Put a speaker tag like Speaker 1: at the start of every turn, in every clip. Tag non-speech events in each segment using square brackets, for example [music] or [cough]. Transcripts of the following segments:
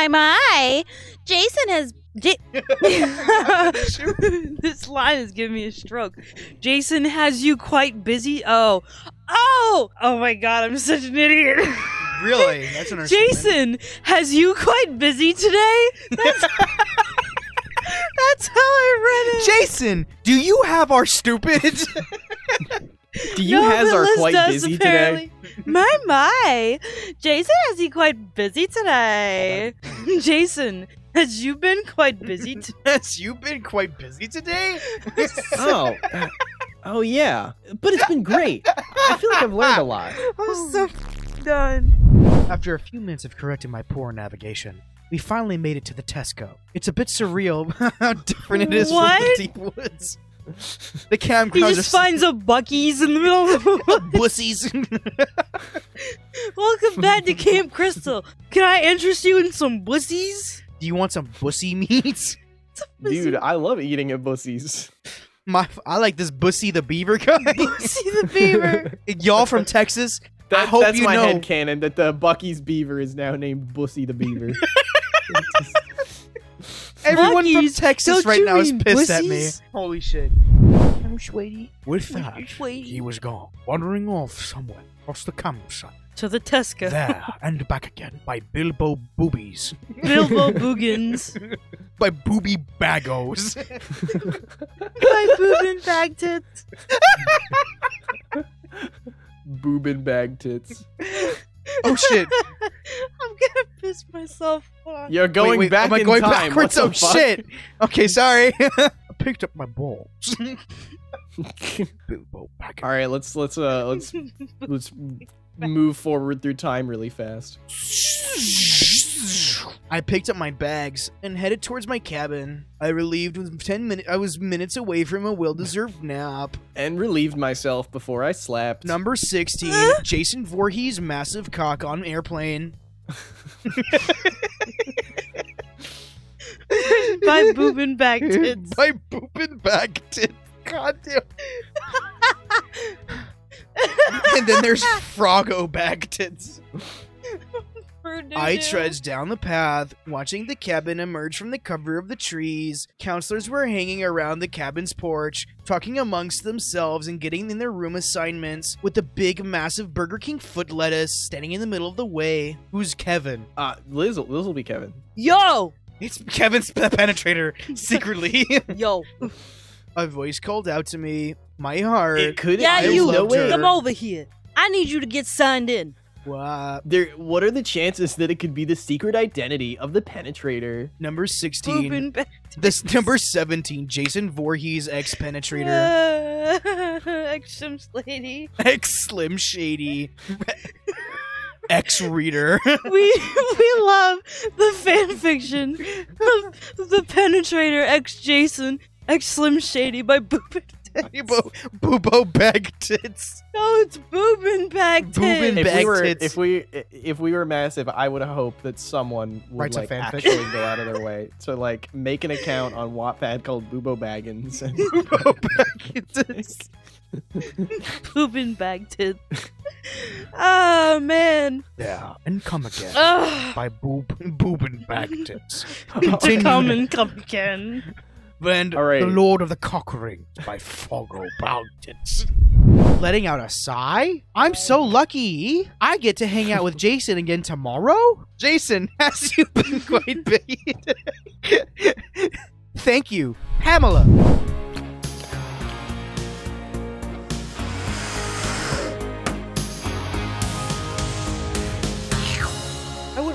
Speaker 1: My, my. Jason has. J- [laughs] this line is giving me a stroke. Jason has you quite busy. Oh. Oh! Oh my god, I'm such an idiot. [laughs]
Speaker 2: Really? That's an
Speaker 1: Jason has you quite busy today? That's, [laughs] that's how I read it.
Speaker 2: Jason, do you have our stupid?
Speaker 3: Do you
Speaker 1: No,
Speaker 3: has are quite busy
Speaker 1: apparently. My, my. Jason has he quite busy today. [laughs] Jason, has you been quite busy [laughs] today?
Speaker 2: Has you been quite busy today?
Speaker 3: today? [laughs] Oh. uh, oh yeah. But it's been great. I feel like I've learned a lot.
Speaker 1: I'm so done.
Speaker 2: After a few minutes of correcting my poor navigation, we finally made it to the Tesco. It's a bit surreal how different it is
Speaker 1: What?
Speaker 2: from the deep woods. The
Speaker 1: He
Speaker 2: campgrounds
Speaker 1: just finds a Buc-ee's in the middle of the [laughs] woods.
Speaker 2: bussies. [laughs]
Speaker 1: Welcome back to Camp Crystal. Can I interest you in some bussies?
Speaker 2: Do you want some bussy meat?
Speaker 3: Dude, I love eating at Bussies.
Speaker 2: My, I like this Bussy the Beaver guy. [laughs]
Speaker 1: Bussy the Beaver.
Speaker 2: Y'all from Texas?
Speaker 3: That,
Speaker 2: hope
Speaker 3: that's
Speaker 2: you
Speaker 3: my
Speaker 2: know-
Speaker 3: head canon that the Buc-ee's beaver is now named Bussy the Beaver.
Speaker 2: Everyone
Speaker 1: Buc-ee's,
Speaker 2: from Texas
Speaker 1: don't
Speaker 2: right
Speaker 1: you
Speaker 2: now is
Speaker 1: mean
Speaker 2: pissed at me.
Speaker 1: bussies?
Speaker 2: Holy shit.
Speaker 1: I'm Schwady.
Speaker 2: With that,
Speaker 1: Schwady.
Speaker 2: he was gone, wandering off somewhere across the campsite.
Speaker 1: To the Tesco.
Speaker 2: There [laughs] and back again by Bilbo Boobies.
Speaker 1: Bilbo [laughs] Boogans.
Speaker 2: By Booby Bagos. [laughs]
Speaker 1: My boobin bag tits.
Speaker 3: Boobin bag tits.
Speaker 2: Oh shit. [laughs]
Speaker 1: I'm gonna piss myself. Hold on.
Speaker 3: You're going
Speaker 2: wait, wait,
Speaker 3: back
Speaker 2: am I going
Speaker 3: time.
Speaker 2: backwards?
Speaker 3: What
Speaker 2: Oh
Speaker 3: fuck?
Speaker 2: shit. Okay, sorry. [laughs] I picked up my balls. [laughs]
Speaker 3: All right, let's let's uh let's let's move forward through time really fast.
Speaker 2: I picked up my bags and headed towards my cabin. I relieved with ten minutes. I was minutes away from a well-deserved nap.
Speaker 3: And relieved myself before I slept.
Speaker 2: Number sixteen, Jason Voorhees' massive cock on airplane. [laughs]
Speaker 1: By boobin bag tits. [laughs]
Speaker 2: By booping back tits. God damn. [laughs] and then there's Froggo back tits. I trudged down the path, watching the cabin emerge from the cover of the trees. Counselors were hanging around the cabin's porch, talking amongst themselves and getting in their room assignments, with the big, massive Burger King foot lettuce standing in the middle of the way. Who's Kevin?
Speaker 3: Uh, Liz, Liz will be Kevin.
Speaker 1: Yo,
Speaker 2: It's Kevin's the penetrator, [laughs] secretly.
Speaker 1: yo.
Speaker 2: A voice called out to me. My heart.
Speaker 3: It could.
Speaker 1: Yeah,
Speaker 2: I
Speaker 1: you.
Speaker 2: loved her.
Speaker 1: Come over here. I need you to get signed in.
Speaker 2: What?
Speaker 3: There. What are the chances that it could be the secret identity of the penetrator?
Speaker 2: Number 16. This number 17, Jason Voorhees ex penetrator. [laughs]
Speaker 1: Ex Slim Shady.
Speaker 2: Ex Slim Shady. ex reader. [laughs]
Speaker 1: We we love the fan fiction of the penetrator ex Jason ex Slim Shady by Boobin. [laughs]
Speaker 2: Boobo, Boobo bag tits.
Speaker 1: No, it's Boobin bag
Speaker 2: Boobin
Speaker 1: tits.
Speaker 3: If
Speaker 2: Bag
Speaker 3: we were,
Speaker 2: tits.
Speaker 3: if we, if we were massive, I would hope that someone would
Speaker 2: Writes a
Speaker 3: like
Speaker 2: fanfic.
Speaker 3: actually go out of their way to like make an account on Wattpad called Boobo Baggins. And [laughs]
Speaker 2: Boobo bag tits. [laughs]
Speaker 1: Boobin bag tits. Oh man.
Speaker 2: Yeah, and come again. By Boob Boobin bag tits.
Speaker 1: To come and come again.
Speaker 2: And
Speaker 3: All right.
Speaker 2: The Lord of the Cock Rings by Foggo Tits. Letting out a sigh? I'm so lucky. I get to hang out with Jason again tomorrow? Jason, [laughs] has you been quite busy? [laughs] Thank you, Pamela.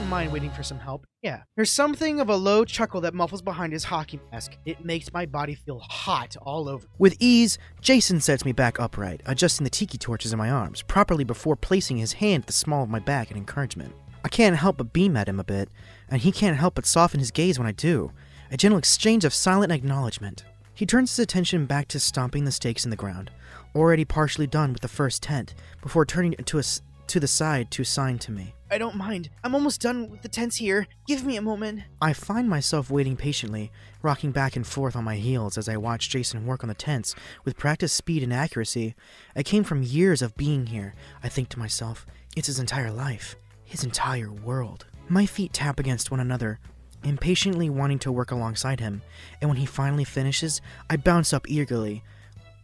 Speaker 2: Wouldn't mind waiting for some help. Yeah. There's something of a low chuckle that muffles behind his hockey mask. It makes my body feel hot all over.
Speaker 4: With ease, Jason sets me back upright, adjusting the tiki torches in my arms, properly before placing his hand at the small of my back in encouragement. I can't help but beam at him a bit, and he can't help but soften his gaze when I do. A gentle exchange of silent acknowledgement. He turns his attention back to stomping the stakes in the ground, already partially done with the first tent, before turning to, a s to the side to sign to me.
Speaker 2: I don't mind. I'm almost done with the tents here. Give me a moment.
Speaker 4: I find myself waiting patiently, rocking back and forth on my heels as I watch Jason work on the tents with practiced speed and accuracy. I came from years of being here. I think to myself, it's his entire life, his entire world. My feet tap against one another, impatiently wanting to work alongside him, and when he finally finishes, I bounce up eagerly.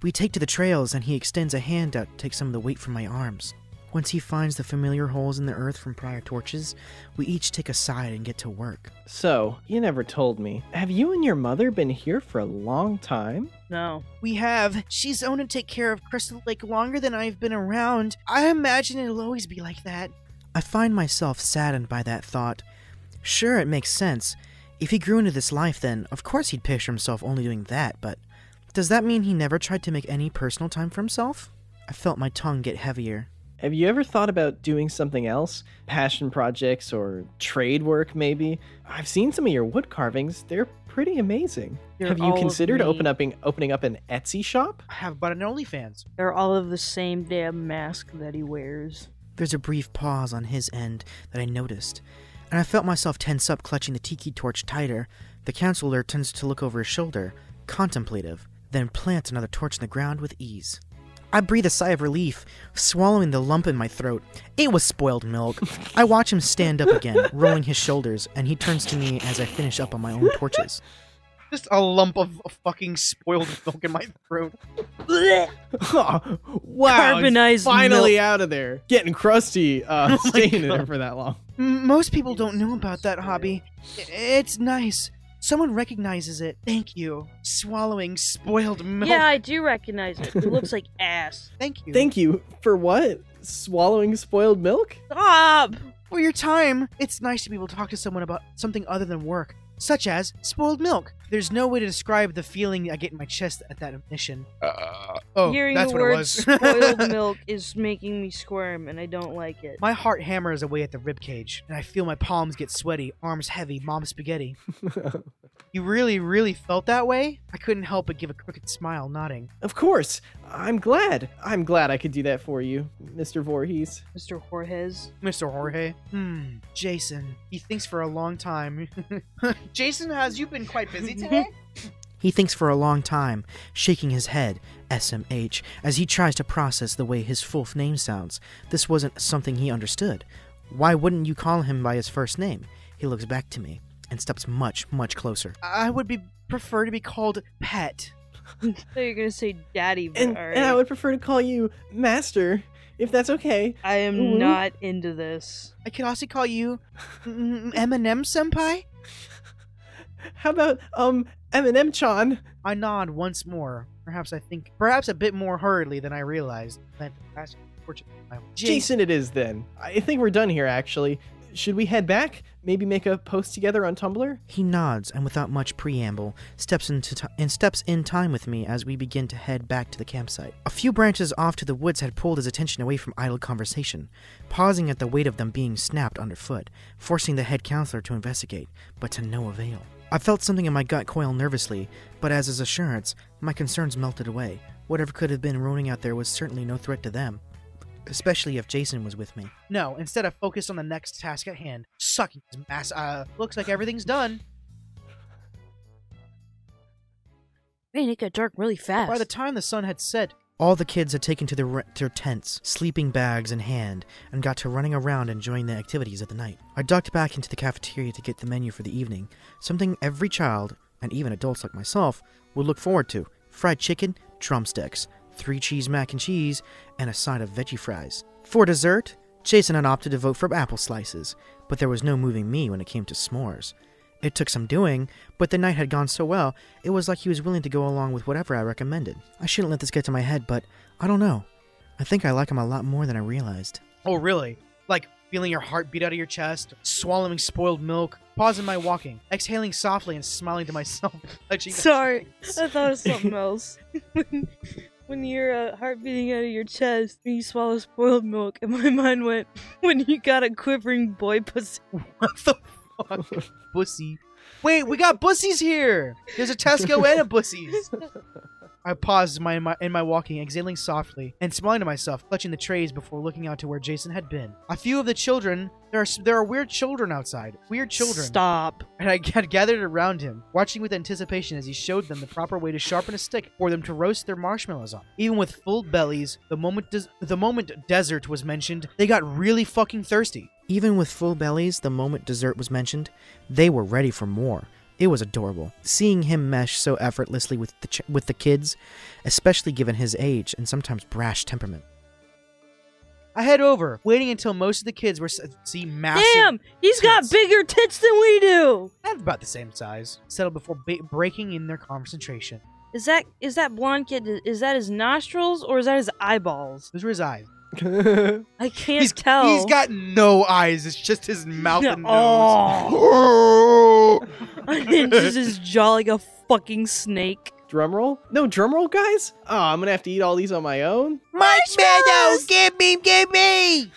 Speaker 4: We take to the trails, and he extends a hand out to take some of the weight from my arms. Once he finds the familiar holes in the earth from prior torches, we each take a side and get to work.
Speaker 3: So, you never told me. Have you and your mother been here for a long time?
Speaker 1: No.
Speaker 2: We have. She's owned and take care of Crystal Lake longer than I've been around. I imagine it'll always be like that.
Speaker 4: I find myself saddened by that thought. Sure, it makes sense. If he grew into this life, then of course he'd picture himself only doing that, but does that mean he never tried to make any personal time for himself? I felt my tongue get heavier.
Speaker 3: Have you ever thought about doing something else? Passion projects or trade work, maybe? I've seen some of your wood carvings. They're pretty amazing.
Speaker 1: They're
Speaker 3: Have you considered
Speaker 1: me.
Speaker 3: open up, opening up an Etsy shop?
Speaker 2: I have bought an OnlyFans.
Speaker 1: They're all of the same damn mask that he wears.
Speaker 4: There's a brief pause on his end that I noticed, and I felt myself tense up, clutching the tiki torch tighter. The counselor turns to look over his shoulder, contemplative, then plants another torch in the ground with ease. I breathe a sigh of relief, swallowing the lump in my throat. It was spoiled milk. I watch him stand up again, [laughs] rolling his shoulders, and he turns to me as I finish up on my own torches.
Speaker 2: Just a lump of fucking spoiled milk in my throat. [laughs]
Speaker 3: wow,
Speaker 1: Carbonized
Speaker 3: finally
Speaker 1: milk.
Speaker 3: out of there. Getting crusty, uh, [laughs]
Speaker 2: Oh my
Speaker 3: staying in there for that long.
Speaker 2: Most people don't know about that hobby. It's nice. Someone recognizes it. Thank you. Swallowing spoiled milk.
Speaker 1: Yeah, I do recognize it. It looks like ass. [laughs]
Speaker 2: Thank you.
Speaker 3: Thank you for what? Swallowing spoiled milk?
Speaker 1: Stop!
Speaker 2: for your time. It's nice to be able to talk to someone about something other than work, such as spoiled milk. There's no way to describe the feeling I get in my chest at that mission. Uh, oh,
Speaker 1: Hearing
Speaker 2: that's
Speaker 1: the
Speaker 2: what it
Speaker 1: word
Speaker 2: was. [laughs]
Speaker 1: spoiled milk is making me squirm, and I don't like it.
Speaker 2: my heart hammers away at the ribcage, and I feel my palms get sweaty, arms heavy, mom spaghetti. [laughs] You really, really felt that way? I couldn't help but give a crooked smile, nodding.
Speaker 3: of course. I'm glad. I'm glad I could do that for you, Mr. Voorhees.
Speaker 1: Mr. Jorges.
Speaker 2: Mr. Jorge. Hmm, Jason. He thinks for a long time. [laughs] Jason, has you been quite busy [laughs] today?
Speaker 4: He thinks for a long time, shaking his head, SMH, as he tries to process the way his full name sounds. This wasn't something he understood. Why wouldn't you call him by his first name? He looks back to me and steps much, much closer.
Speaker 2: I would be prefer to be called Pet. [laughs]
Speaker 1: I thought you were gonna say daddy, but
Speaker 3: And,
Speaker 1: alright.
Speaker 3: and I would prefer to call you Master, if that's okay.
Speaker 1: I am
Speaker 3: Ooh.
Speaker 1: not into this.
Speaker 2: I could also call you mm, Eminem Senpai.
Speaker 3: How about, um, Eminem Chan?
Speaker 2: I nod once more. Perhaps I think, perhaps a bit more hurriedly than I realized. Then, ask-
Speaker 3: Jason, it is then. I think we're done here, actually. Should we head back? Maybe make a post together on Tumblr?
Speaker 4: He nods and without much preamble steps into ti and steps in time with me as we begin to head back to the campsite. A few branches off to the woods had pulled his attention away from idle conversation, pausing at the weight of them being snapped underfoot, forcing the head counselor to investigate, but to no avail. I felt something in my gut coil nervously, but as his assurance, my concerns melted away. Whatever could have been roaming out there was certainly no threat to them, especially if Jason was with me.
Speaker 2: No, instead I focused on the next task at hand. Sucking his mass. Uh, looks like everything's done.
Speaker 1: Man, it got dark really fast.
Speaker 2: By the time the sun had set,
Speaker 4: All the kids had taken to their, re- their tents, sleeping bags in hand, and got to running around enjoying the activities of the night. I ducked back into the cafeteria to get the menu for the evening, something every child, and even adults like myself, would look forward to fried chicken, drumsticks, three cheese mac and cheese, and a side of veggie fries. For dessert, Jason had opted to vote for apple slices, but there was no moving me when it came to s'mores. It took some doing, but the night had gone so well, it was like he was willing to go along with whatever I recommended. I shouldn't let this get to my head, but I don't know. I think I like him a lot more than I realized.
Speaker 2: oh really? Like feeling your heart beat out of your chest, swallowing spoiled milk, pausing my walking, exhaling softly and smiling to myself. [laughs]
Speaker 1: Sorry. [laughs] I thought it was something else. [laughs] when, your uh, heart beating out of your chest, and you swallow spoiled milk, and [laughs] my mind went when you got a quivering boy pussy. [laughs]
Speaker 2: What the fuck? Bussy. Wait, we got bussies here! There's a Tesco and a bussies! [laughs] I paused my, my, in my walking, exhaling softly, and smiling to myself, clutching the trays before looking out to where Jason had been. A few of the children, there are, there are weird children outside. Weird children.
Speaker 1: Stop.
Speaker 2: And I [laughs] had gathered around him, watching with anticipation as he showed them the proper way to sharpen a stick for them to roast their marshmallows on. Even with full bellies, the moment des- the moment desert was mentioned, they got really fucking thirsty.
Speaker 4: Even with full bellies, the moment dessert was mentioned, they were ready for more. It was adorable, seeing him mesh so effortlessly with the ch- with the kids, especially given his age and sometimes brash temperament.
Speaker 2: I head over, waiting until most of the kids were see massive.
Speaker 1: Damn, he's got bigger tits than we do.
Speaker 2: Have about the same size. Settle before ba- breaking in their concentration.
Speaker 1: Is that is that blonde kid? Is that his nostrils or is that his eyeballs?
Speaker 2: Those were his eyes.
Speaker 1: I [laughs] can't
Speaker 2: He's,
Speaker 1: tell.
Speaker 2: he's got no eyes. It's just his mouth and
Speaker 1: Oh.
Speaker 2: nose. [laughs]
Speaker 1: and just [laughs] his jaw like a fucking snake.
Speaker 3: drum roll? No drum roll, guys? Oh, I'm gonna have to eat all these on my own?
Speaker 2: Marshmallows! Give me, give me!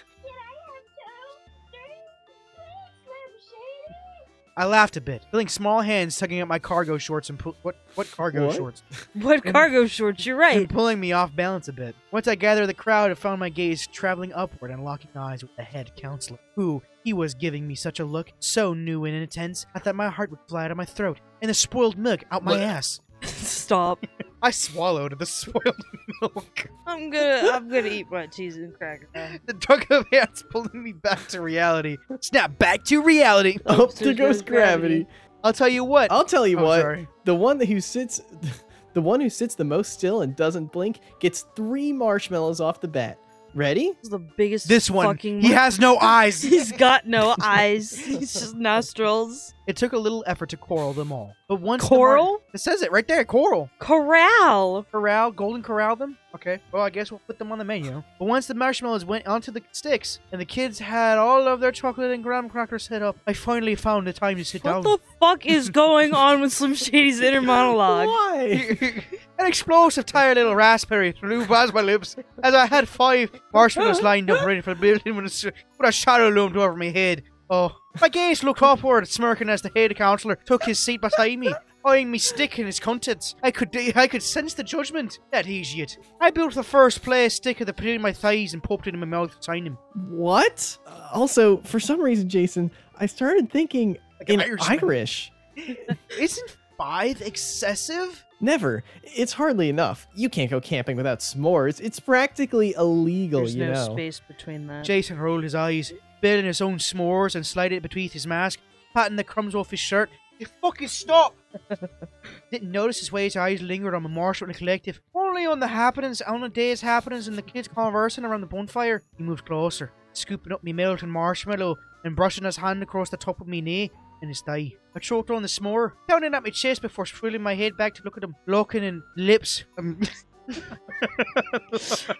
Speaker 2: I laughed a bit, feeling small hands tugging at my cargo shorts and pu- what what cargo
Speaker 3: What?
Speaker 2: shorts [laughs]
Speaker 1: What cargo shorts? You're right.
Speaker 2: and pulling me off balance a bit. Once I gathered the crowd, I found my gaze traveling upward and locking eyes with the head counselor, who he was giving me such a look, so new and intense, I thought my heart would fly out of my throat and the spoiled milk out my
Speaker 3: What?
Speaker 2: ass. [laughs]
Speaker 1: Stop.
Speaker 2: I swallowed the [laughs] spoiled milk.
Speaker 1: I'm gonna I'm gonna eat my cheese and cracker. now.
Speaker 2: The tug of hands pulling me back to reality. Snap back to reality. [laughs]
Speaker 3: Up
Speaker 1: so
Speaker 3: to
Speaker 1: goes
Speaker 3: goes gravity.
Speaker 2: I'll tell you what.
Speaker 3: I'll tell you
Speaker 2: I'm
Speaker 3: what.
Speaker 2: sorry.
Speaker 3: The one that who sits, [laughs] the one who sits the most still and doesn't blink gets three marshmallows off the bat. Ready?
Speaker 1: This is the biggest.
Speaker 2: This one,
Speaker 1: Fucking
Speaker 2: he has no eyes.
Speaker 1: He's got no eyes. He's just nostrils.
Speaker 2: It took a little effort to coral them all, but once the
Speaker 1: Coral?
Speaker 2: it says it right there, coral.
Speaker 1: Corral.
Speaker 2: Corral, golden corral them. Okay, well I guess we'll put them on the menu. But once the marshmallows went onto the sticks and the kids had all of their chocolate and graham crackers set up, I finally found the time to sit down.
Speaker 1: What
Speaker 2: down.
Speaker 1: the fuck is going on with Slim Shady's inner [laughs] monologue?
Speaker 3: Why? [laughs]
Speaker 2: An explosive, tired little raspberry flew past my lips as I had five marshmallows lined up ready for the building when a, s- when a shadow loomed over my head. Oh, my gaze looked upward, smirking as the head counselor took his seat beside me, eyeing me stick and its contents. I could I could sense the judgment. That idiot. I built the first place stick of the between my thighs and popped it in my mouth beside him.
Speaker 3: what? Uh, also, for some reason, Jason, I started thinking
Speaker 2: Like
Speaker 3: in
Speaker 2: Irishman.
Speaker 3: Irish. [laughs]
Speaker 2: Isn't five excessive?
Speaker 3: Never. It's hardly enough. You can't go camping without s'mores. It's practically illegal,
Speaker 1: There's
Speaker 3: you
Speaker 1: no
Speaker 3: know.
Speaker 1: space between that.
Speaker 2: Jason rolled his eyes, building his own s'mores and slided it beneath his mask, patting the crumbs off his shirt. You fucking stop! [laughs] Didn't notice his way his eyes lingered on the marshmallow collective. Only on the happenings, on the day's happenings and the kids conversing around the bonfire. He moved closer, scooping up me melting marshmallow and brushing his hand across the top of me knee and his thigh. I choked on the s'more, pounding at my chest before swirling my head back to look at him, locking in lips. Um, [laughs]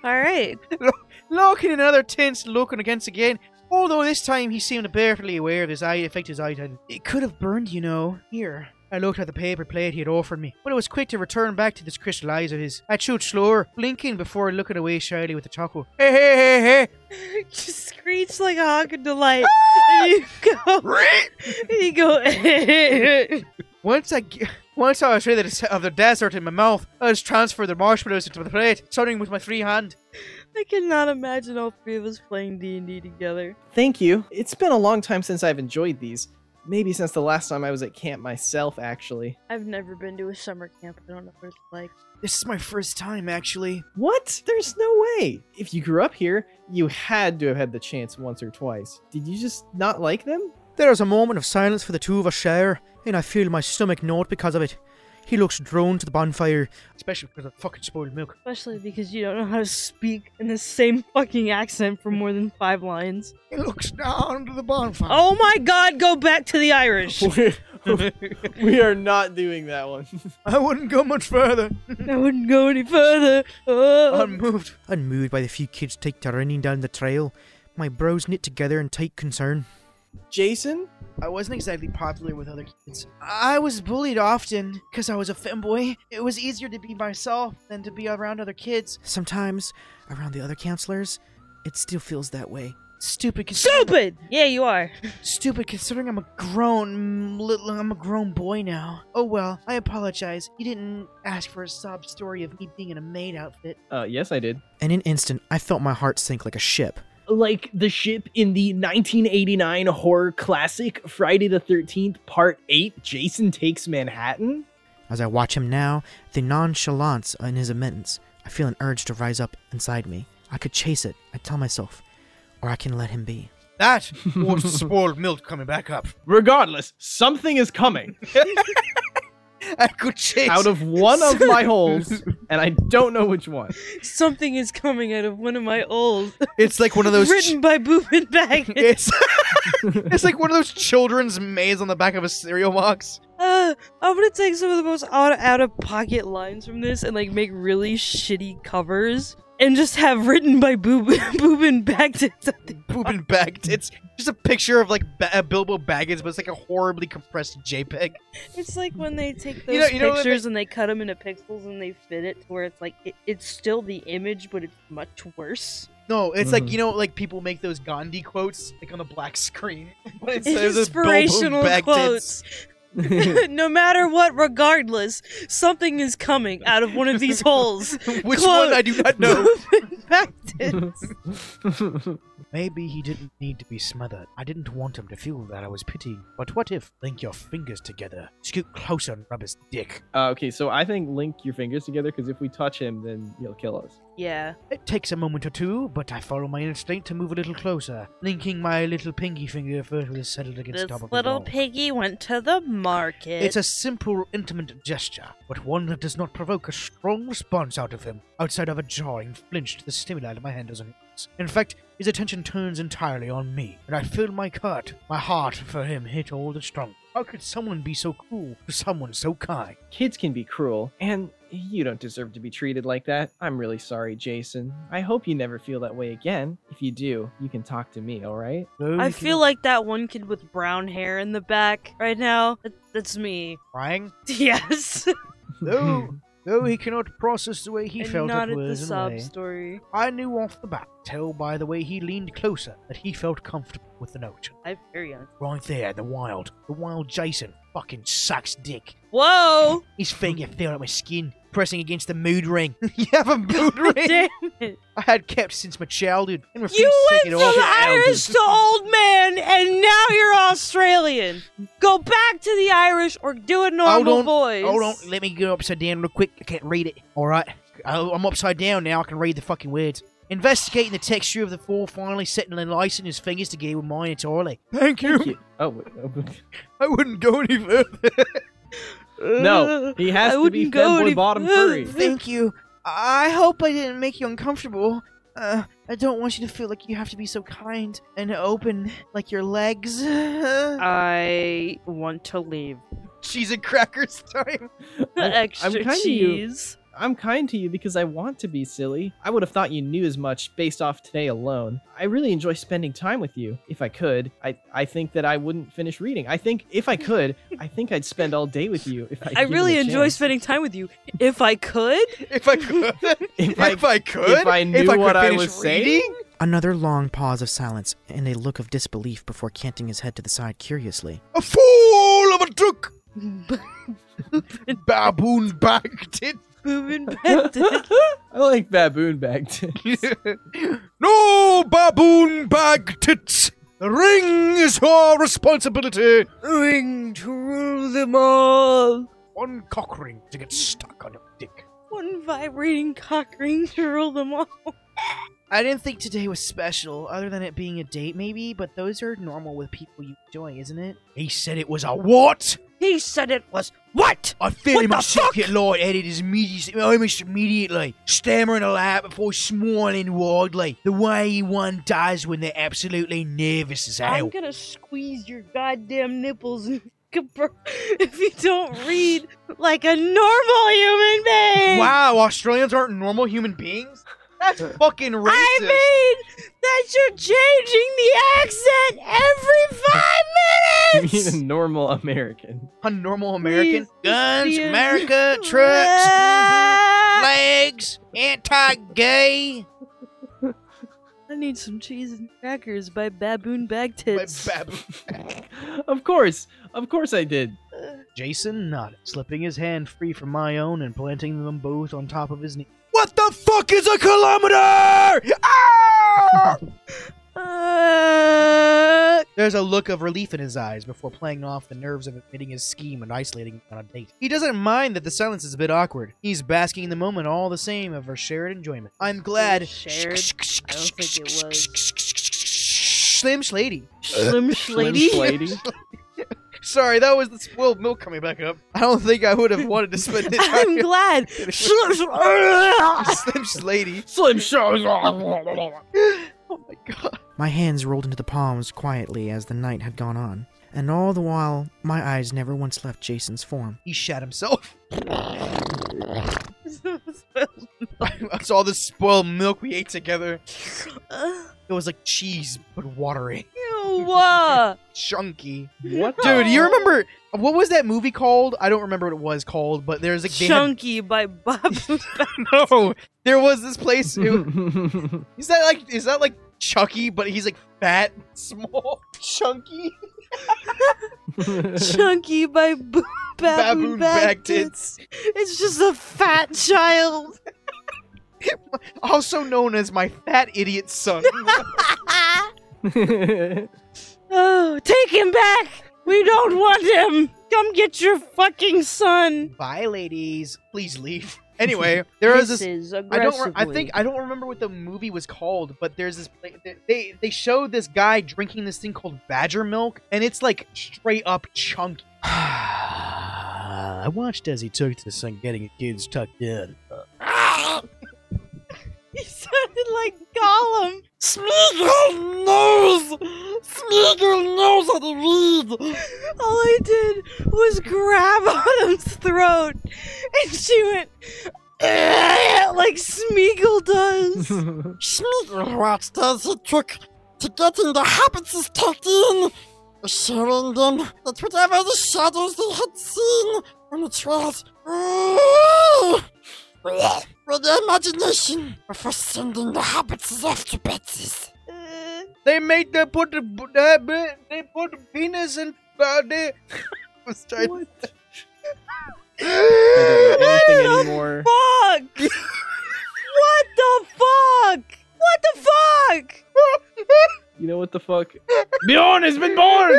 Speaker 1: All right. [laughs]
Speaker 2: locking in another tense looking against again. Although this time he seemed barely aware of his eye effect his eye had. It could have burned, you know. Here. I looked at the paper plate he had offered me, but it was quick to return back to this crystal eyes of his. I chewed slower, blinking before looking away shyly with a chuckle. Hey, hey, hey, hey! [laughs]
Speaker 1: Just screech like a hawk of delight. Ah! and you go. and [laughs] you go. [laughs]
Speaker 2: Once I, g- once I was rid of the- the desert in my mouth, I just transferred the marshmallows into the plate, starting with my free hand.
Speaker 1: I cannot imagine all three of us playing D and D together.
Speaker 3: Thank you. It's been a long time since I've enjoyed these. Maybe since the last time I was at camp myself, actually.
Speaker 1: I've never been to a summer camp. I don't know what it's like.
Speaker 2: This is my first time, actually.
Speaker 3: What? There's no way. If you grew up here, you had to have had the chance once or twice. Did you just not like them?
Speaker 4: There was a moment of silence for the two of us share, and I feel my stomach knot because of it. He looks drawn to the bonfire.
Speaker 2: Especially because of fucking spoiled milk.
Speaker 1: Especially because you don't know how to speak in the same fucking accent for more than five lines.
Speaker 2: He looks down to the bonfire.
Speaker 1: Oh my god, go back to the Irish! [laughs]
Speaker 3: we are not doing that one. [laughs]
Speaker 2: I wouldn't go much further. [laughs]
Speaker 1: I wouldn't go any further. Oh.
Speaker 2: Unmoved.
Speaker 4: Unmoved by the few kids take to running down the trail, my brows knit together in tight concern.
Speaker 3: Jason?
Speaker 2: I wasn't exactly popular with other kids. I was bullied often because I was a femboy. It was easier to be myself than to be around other kids.
Speaker 4: Sometimes, around the other counselors, it still feels that way.
Speaker 2: Stupid. considering-
Speaker 1: Stupid! Yeah, you are. [laughs]
Speaker 2: Stupid considering I'm a grown little. I'm a grown boy now. Oh well. I apologize. You didn't ask for a sob story of me being in a maid outfit.
Speaker 3: Uh, yes, I did.
Speaker 4: And in an instant, I felt my heart sink like a ship.
Speaker 3: Like the ship in the 1989 horror classic Friday the 13th, Part 8 Jason Takes Manhattan?
Speaker 4: As I watch him now, the nonchalance in his admittance, I feel an urge to rise up inside me. I could chase it, I tell myself, or I can let him be.
Speaker 2: That was spoiled milk coming back up.
Speaker 3: Regardless, something is coming [laughs] [laughs]
Speaker 2: I could chase
Speaker 3: out of one of my holes, and I don't know which one.
Speaker 1: Something is coming out of one of my holes.
Speaker 2: It's like one of those.
Speaker 1: Written by Boopin Bag. [laughs]
Speaker 2: it's it's like one of those children's maze on the back of a cereal box.
Speaker 1: Uh, I'm gonna take some of the most out out of pocket lines from this and like make really shitty covers and just have written by Boob Boobin Bagtits. at the
Speaker 2: Poop bag tits. Just a picture of like ba- uh, Bilbo Baggins, but it's like a horribly compressed JPEG.
Speaker 1: It's like when they take those
Speaker 2: You know- you know what
Speaker 1: pictures and they cut them into pixels and they fit it to where it's like it, it's still the image, but it's much worse.
Speaker 2: No, it's like
Speaker 3: Mhm.
Speaker 2: you know, like people make those Gandhi quotes like on a black screen. [laughs] But it it's
Speaker 1: Inspirational
Speaker 2: Bag
Speaker 1: quotes. [laughs] no matter what, regardless, something is coming out of one of these holes. [laughs]
Speaker 2: Which
Speaker 1: Quote,
Speaker 2: one I do not know.
Speaker 1: Boobin [laughs]
Speaker 4: Maybe he didn't need to be smothered. I didn't want him to feel that I was pitying. But what if? Link your fingers together. Scoot closer and rub his dick.
Speaker 3: Uh, okay, so I think link your fingers together because if we touch him, then he'll kill us.
Speaker 1: Yeah.
Speaker 4: It takes a moment or two, but I follow my instinct to move a little closer, linking my little pinky finger firmly settled against
Speaker 1: This
Speaker 4: top of his
Speaker 1: little piggy went to the market.
Speaker 4: It's a simple, intimate gesture, but one that does not provoke a strong response out of him, outside of a jarring flinch to the stimuli that my hand doesn't use. In fact, his attention turns entirely on me, and I feel my cut, my heart for him hit all the stronger. How could someone be so cruel to someone so kind?
Speaker 3: Kids can be cruel, and you don't deserve to be treated like that. I'm really sorry, Jason. I hope you never feel that way again. If you do, you can talk to me, alright?
Speaker 4: Though
Speaker 1: I
Speaker 4: he
Speaker 1: feel like that one kid with brown hair in the back right now. That's me.
Speaker 2: Crying. [laughs]
Speaker 1: Yes.
Speaker 2: Though, [laughs] though he hmm. cannot process the way he
Speaker 1: and
Speaker 2: felt
Speaker 1: not
Speaker 2: it
Speaker 1: at the
Speaker 2: was
Speaker 1: sob
Speaker 2: way.
Speaker 1: story.
Speaker 2: I knew off the bat, tell by the way he leaned closer, that he felt comfortable with the notion.
Speaker 1: I'm very young.
Speaker 2: Right there, the wild, the wild Jason fucking sucks dick.
Speaker 1: Whoa!
Speaker 2: His finger felt like my skin, pressing against the mood ring. [laughs] you have a mood [laughs] ring?
Speaker 1: Damn it!
Speaker 2: I had kept since my childhood and refused
Speaker 1: You
Speaker 2: to
Speaker 1: went
Speaker 2: take it
Speaker 1: from. Irish to old man, and now you're Australian. Go back to the Irish or do a normal
Speaker 2: Hold on,
Speaker 1: voice.
Speaker 2: Hold on, let me go upside down real quick. I can't read it. All right, I- I'm upside down now. I can read the fucking words. Investigating the texture of the fall, finally setting and lacing his fingers together with mine entirely. Thank you.
Speaker 3: Thank you. Oh, wait, oh,
Speaker 2: I wouldn't go any further.
Speaker 3: no, he has
Speaker 1: I
Speaker 3: to be
Speaker 1: wouldn't go
Speaker 3: femboy
Speaker 1: any
Speaker 3: bottom
Speaker 1: further.
Speaker 3: furry.
Speaker 2: Thank you. I hope I didn't make you uncomfortable. Uh, I don't want you to feel like you have to be so kind and open like your legs. [laughs]
Speaker 1: I want to leave.
Speaker 2: Cheese and crackers time.
Speaker 3: I'm-
Speaker 1: Extra
Speaker 3: I'm kind
Speaker 1: cheese.
Speaker 3: I'm kind to you because I want to be silly. I would have thought you knew as much based off today alone. I really enjoy spending time with you. If I could, I, I think that I wouldn't finish reading. I think if I could, I think I'd spend all day with you if I
Speaker 1: I really enjoy
Speaker 3: chance.
Speaker 1: spending time with you. If I could, [laughs]
Speaker 2: If [laughs] I could.
Speaker 3: If I-
Speaker 2: if I could.
Speaker 3: if I knew
Speaker 2: could
Speaker 3: what I
Speaker 2: finish
Speaker 3: was saying?
Speaker 4: Another long pause of silence and a look of disbelief before canting his head to the side curiously.
Speaker 2: A fool of a took. [laughs] Baboon backed it.
Speaker 1: Moving back [laughs] to
Speaker 3: I like baboon bag tits. [laughs]
Speaker 2: no baboon bag tits. Ring is your responsibility.
Speaker 1: ring to rule them all.
Speaker 2: One cock ring to get stuck on your dick.
Speaker 1: One vibrating cock ring to rule them all.
Speaker 2: I didn't think today was special, other than it being a date, maybe, but those are normal with people you enjoy, isn't it? He said it was a what?
Speaker 1: He said it was what?
Speaker 2: I feel
Speaker 1: What
Speaker 2: him
Speaker 1: the
Speaker 2: shake it light-headed as immediately, almost immediately, stammering aloud before smiling wildly, the way one does when they're absolutely nervous as hell.
Speaker 1: I'm
Speaker 2: hell.
Speaker 1: gonna squeeze your goddamn nipples [laughs] if you don't read like a normal human being.
Speaker 2: Wow, Australians aren't normal human beings? That's [laughs] fucking racist.
Speaker 1: I mean that you're changing the accent every five minutes.
Speaker 3: You
Speaker 1: minutes.
Speaker 3: mean a normal American.
Speaker 2: a normal American.
Speaker 1: Please,
Speaker 2: Guns,
Speaker 1: please.
Speaker 2: America, trucks, flags, anti-gay.
Speaker 1: I need some cheese and crackers by Baboon Bag
Speaker 2: My
Speaker 1: Tits.
Speaker 2: baboon. [laughs]
Speaker 3: of course, of course I did.
Speaker 2: Jason nodded, slipping his hand free from my own and planting them both on top of his knee. What the fuck is a kilometer? Ah!
Speaker 1: Uh,
Speaker 2: There's a look of relief in his eyes before playing off the nerves of admitting his scheme and isolating on a date. He doesn't mind that the silence is a bit awkward. He's basking in the moment all the same of our shared enjoyment. I'm glad.
Speaker 1: Shared? I don't think it was.
Speaker 2: Slim Shlady.
Speaker 1: Slim [laughs]
Speaker 3: Slim
Speaker 1: Shlady.
Speaker 3: Shlady.
Speaker 2: Sorry, that was the spoiled milk coming back up. I don't think I would have wanted to spend the [laughs]
Speaker 1: I'm glad. [laughs]
Speaker 2: Slim
Speaker 1: Slim-
Speaker 2: Shlady.
Speaker 3: Slim Shady. [laughs]
Speaker 2: Oh my god.
Speaker 4: My hands rolled into the palms quietly as the night had gone on, and all the while, my eyes never once left Jason's form.
Speaker 2: He shat himself. That's all the spoiled milk we ate together. Uh. It was like cheese, but watery.
Speaker 1: Ew,
Speaker 2: Chunky.
Speaker 3: What?
Speaker 2: Dude, you remember what was that movie called? I don't remember what it was called, but there's like they had-
Speaker 1: Chunky by Bob. [laughs]
Speaker 2: no, there was this place. it- [laughs] is that like is that like Chucky, but he's like fat, [laughs] small, chunky?
Speaker 1: Chunky by Bo-
Speaker 2: Baboon
Speaker 1: Baboon Bag
Speaker 2: Bag
Speaker 1: Tits. It's just a fat child.
Speaker 2: Also known as my fat idiot son.
Speaker 1: Oh, take him back! We don't want him! Come get your fucking son!
Speaker 2: Bye, ladies. Please leave. [laughs] Anyway, there was this. I don't. Re- I think I don't remember what the movie was called, but there's this. they- They showed this guy drinking this thing called Badger milk, and it's like straight up chunky. [sighs] I watched as he took to son getting his kids tucked in. [laughs] [laughs]
Speaker 1: He sounded like Gollum. Smeagol knows. Smeagol knows how to read. [laughs] All I did was grab [laughs] Autumn's throat, and she went like Smeagol does.
Speaker 5: Smeagol watched as he took to getting the hobbits tucked in, assuring them that whatever the shadows they had seen on the trails were the imagination before sending the hobbits off to Betsy's.
Speaker 1: Uh,
Speaker 2: They made the put the uh, they put penis in. Uh, they, I [laughs] was trying.
Speaker 3: I don't know anything [laughs] anymore.
Speaker 1: fuck! [laughs] what the fuck? What the fuck?
Speaker 3: You know what the fuck? Bjorn has been born!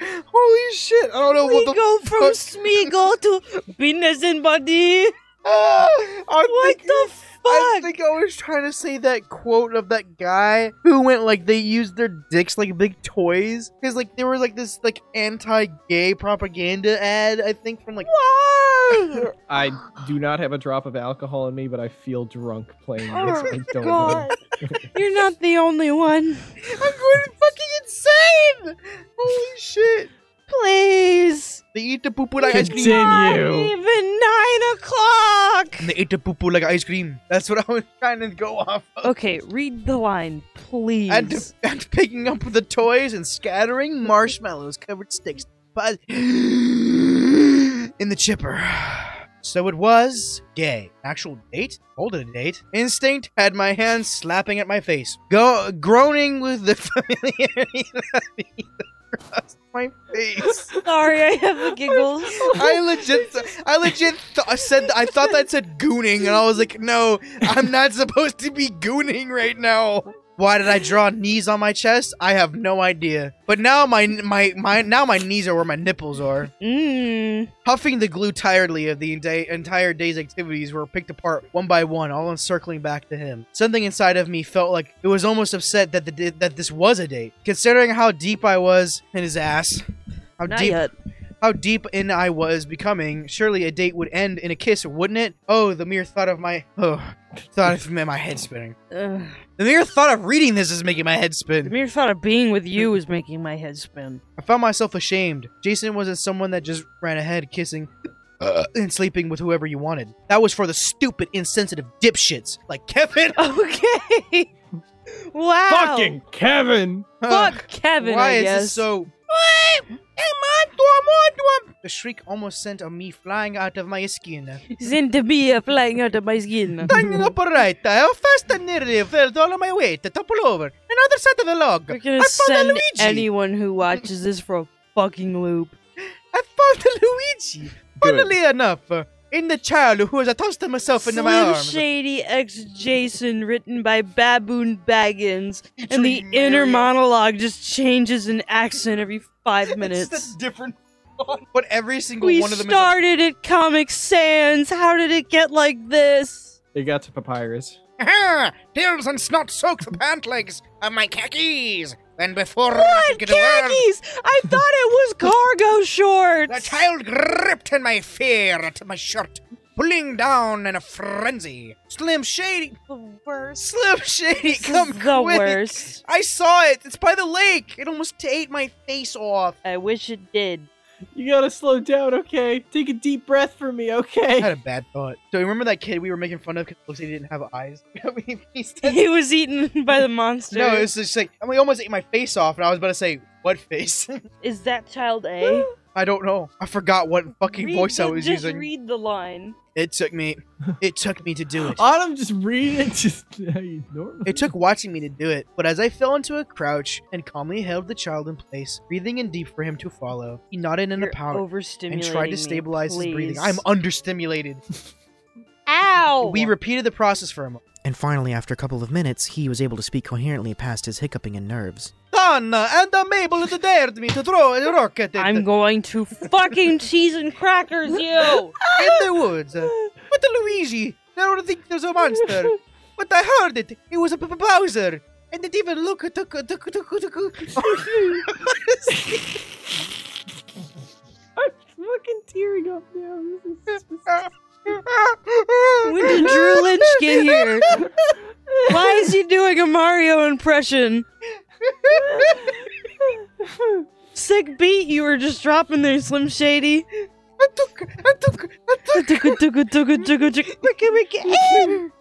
Speaker 2: Holy shit! I don't know
Speaker 1: We
Speaker 2: what the.
Speaker 1: go from Smeagol to penis and body.
Speaker 2: Ah, I
Speaker 1: What
Speaker 2: think,
Speaker 1: the
Speaker 2: I think I was trying to say that quote of that guy who went like they used their dicks like big toys because like there was like this like anti-gay propaganda ad I think from like
Speaker 1: Why? [laughs]
Speaker 3: I do not have a drop of alcohol in me, but I feel drunk playing this. I don't
Speaker 1: God.
Speaker 3: know. [laughs]
Speaker 1: You're not the only one.
Speaker 2: I'm going fucking insane! Holy shit!
Speaker 1: Please.
Speaker 2: They eat the poo poo like ice cream.
Speaker 1: Not even nine o'clock.
Speaker 2: And they ate the poo poo like ice cream. That's what I was trying to go off of.
Speaker 1: Okay, read the line, please.
Speaker 2: And, and picking up the toys and scattering marshmallows covered sticks but [gasps] in the chipper. So it was gay. Actual date? Hold it a date. Instinct had my hands slapping at my face. Go groaning with the [laughs] familiarity across my face. [laughs]
Speaker 1: Sorry, I have the giggles.
Speaker 2: I legit, I legit th- said, I thought that said gooning, and I was like, no, I'm not supposed to be gooning right now. Why did I draw knees on my chest? I have no idea. But now my my my now my knees are where my nipples are.
Speaker 1: Mmm.
Speaker 2: Puffing the glue tiredly of the entire day's activities were picked apart one by one, all encircling back to him. Something inside of me felt like it was almost upset that the that this was a date, considering how deep I was in his ass. How
Speaker 1: Not
Speaker 2: deep
Speaker 1: yet.
Speaker 2: How deep in I was becoming, surely a date would end in a kiss, wouldn't it? Oh, the mere thought of my oh, thought of my head spinning.
Speaker 1: Ugh.
Speaker 2: The mere thought of reading this is making my head spin.
Speaker 1: the mere thought of being with you is making my head spin.
Speaker 2: I found myself ashamed. Jason wasn't someone that just ran ahead kissing uh. and sleeping with whoever you wanted. That was for the stupid, insensitive dipshits like Kevin. [laughs]
Speaker 1: Okay. wow.
Speaker 3: Fucking Kevin!
Speaker 1: Fuck Kevin,
Speaker 2: Why
Speaker 1: I
Speaker 2: is
Speaker 1: guess.
Speaker 2: this so? The shriek almost sent a me flying out of my skin. [laughs]
Speaker 1: Sent to be uh, flying out of my skin.
Speaker 2: Standing upright, how fast and nearly felt all of my weight to topple over. Another side of the log.
Speaker 1: We're gonna
Speaker 2: I found
Speaker 1: send
Speaker 2: Luigi.
Speaker 1: anyone who watches this for a fucking loop. [laughs]
Speaker 2: I found Luigi. Funnily enough, uh, in the child who has tossed himself into my
Speaker 1: Slim
Speaker 2: arms.
Speaker 1: Shady X Jason, written by Baboon Baggins, and the
Speaker 2: Featuring
Speaker 1: inner monologue just changes in accent every five [laughs]
Speaker 2: It's
Speaker 1: minutes.
Speaker 2: the different font, but every single
Speaker 1: We
Speaker 2: one of them We
Speaker 1: started at Comic Sans. How did it get like this?
Speaker 3: It got to Papyrus. [laughs]
Speaker 2: Ah, Aha! Pills and snot soaked the pant legs of my khakis. And before I
Speaker 1: What?
Speaker 2: could get a
Speaker 1: Khakis! I [laughs] thought it was cargo shorts!
Speaker 2: the child gripped in my fear at my shirt, pulling down in a frenzy. Slim Shady,
Speaker 1: the worst.
Speaker 2: Slim Shady,
Speaker 1: This
Speaker 2: come
Speaker 1: is the
Speaker 2: quick.
Speaker 1: worst.
Speaker 2: I saw it. It's by the lake. It almost ate my face off.
Speaker 1: I wish it did.
Speaker 3: You gotta slow down, okay? Take a deep breath for me, okay?
Speaker 2: I
Speaker 3: okay?
Speaker 2: had a bad thought. So remember that kid we were making fun of because looks like he didn't have eyes. [laughs] He said-
Speaker 1: He was eaten by the monster.
Speaker 2: no, it was just like, and we almost ate my face off, and I was about to say, what face? [laughs]
Speaker 1: Is that child A?
Speaker 2: I don't know. I forgot what fucking
Speaker 1: Read
Speaker 2: voice I
Speaker 1: the-
Speaker 2: was
Speaker 1: just
Speaker 2: using.
Speaker 1: read the line.
Speaker 2: It took me. It took me to do it.
Speaker 3: Autumn just reading it just [laughs] how you normally.
Speaker 2: It took watching me to do it, but as I fell into a crouch and calmly held the child in place, breathing in deep for him to follow, he nodded in
Speaker 1: You're
Speaker 2: a pout and tried to
Speaker 1: me,
Speaker 2: stabilize his breathing. I'm understimulated. [laughs]
Speaker 1: Ow!
Speaker 2: We repeated the process for a moment.
Speaker 4: And finally, after a couple of minutes, he was able to speak coherently past his hiccuping and nerves.
Speaker 2: Anna and Mabel dared me to throw a rock at it
Speaker 1: I'm going to fucking cheese and crackers you. [laughs]
Speaker 2: in the woods. But Luigi, I don't think there's a monster. But I heard it. It was a Bowser. And it even looked took took took took.
Speaker 3: I'm fucking tearing up now. This is
Speaker 1: When did Drew Lynch get here? [laughs] Why is he doing a Mario impression? Sick beat you were just dropping there, Slim Shady.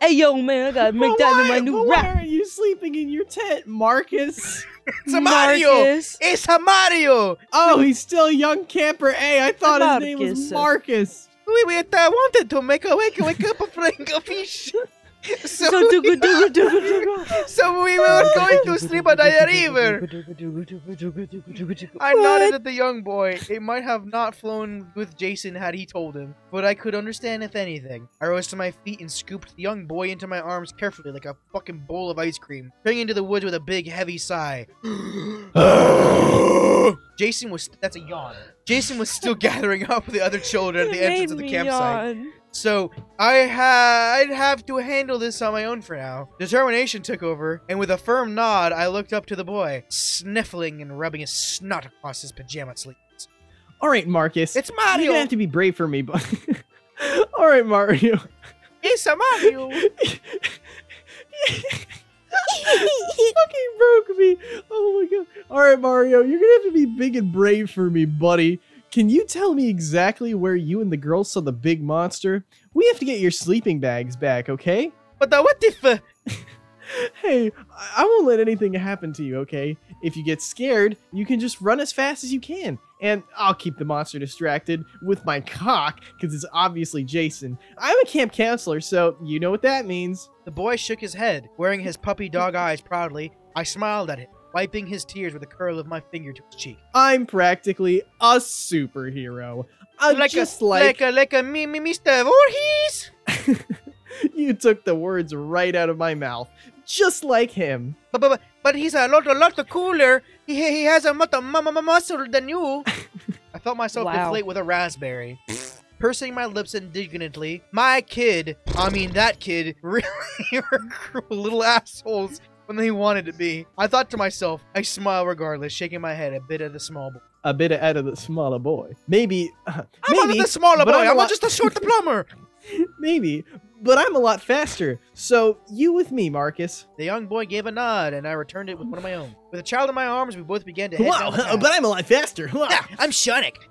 Speaker 1: Hey yo, man, I gotta make
Speaker 3: But
Speaker 1: that
Speaker 3: why,
Speaker 1: in my new
Speaker 3: why
Speaker 1: rap.
Speaker 3: are you sleeping in your tent, Marcus? [laughs]
Speaker 2: It's a Mario.
Speaker 1: Marcus.
Speaker 2: It's a Mario.
Speaker 3: Oh, he's still young camper A. I thought his name was
Speaker 1: Marcus.
Speaker 3: Marcus.
Speaker 2: Wait, wait, I wanted to make a wake wake up a flying a fish. [laughs] So,
Speaker 1: So
Speaker 2: we were going to sleep at the river. I nodded at the young boy. It might have not flown with Jason had he told him, but I could understand if anything. I rose to my feet and scooped the young boy into my arms carefully like a fucking bowl of ice cream, turning into the woods with a big, heavy sigh. [gasps] Jason was that's a yawn. Jason was still [laughs] gathering up the other children at the entrance of the campsite.
Speaker 1: yawn.
Speaker 2: So I ha- I'd have to handle this on my own for now. Determination took over, and with a firm nod, I looked up to the boy, sniffling and rubbing his snot across his pajama sleeves.
Speaker 3: All right, Marcus.
Speaker 2: It's Mario.
Speaker 3: You're gonna
Speaker 2: Mario.
Speaker 3: have to be brave for me, but. [laughs] All right, Mario.
Speaker 2: It's a Mario. [laughs]
Speaker 3: fucking broke me. Oh my god. All right, Mario, you're gonna have to be big and brave for me, buddy. Can you tell me exactly where you and the girls saw the big monster? We have to get your sleeping bags back, okay?
Speaker 2: But uh, what if? Uh,
Speaker 3: Hey, I I won't let anything happen to you, okay? If you get scared, you can just run as fast as you can. And I'll keep the monster distracted with my cock, because it's obviously Jason. I'm a camp counselor, so you know what that means.
Speaker 2: the boy shook his head, wearing his puppy dog eyes proudly. I smiled at him, wiping his tears with a curl of my finger to his cheek.
Speaker 3: I'm practically a superhero. I'm
Speaker 2: like
Speaker 3: just
Speaker 2: a,
Speaker 3: like,
Speaker 2: like a like a me, me Mr. Voorhees. [laughs]
Speaker 3: you took the words right out of my mouth, just like him.
Speaker 2: But, but, but he's a lot, a lot cooler. He, he has a lot of mu- mu- mu- muscle than you. [laughs] I felt myself
Speaker 1: Wow.
Speaker 2: deflate with a raspberry. Pursing my lips indignantly, my kid, I mean that kid, [laughs] really were cruel little assholes when they wanted to be. I thought to myself, I smile regardless, shaking my head a bit at the small boy.
Speaker 3: A bit out of the smaller boy. Maybe, [laughs]
Speaker 2: I'm
Speaker 3: maybe,
Speaker 2: not the smaller boy,
Speaker 3: I'm
Speaker 2: I'm
Speaker 3: lot-
Speaker 2: just a short [laughs] plumber.
Speaker 3: maybe, but I'm a lot faster. So you with me, Marcus.
Speaker 2: The young boy gave a nod, and I returned it with one of my own. With a child in my arms, we both began to head down the [laughs] path.
Speaker 3: but I'm a lot faster.
Speaker 2: Ah, I'm Sonic.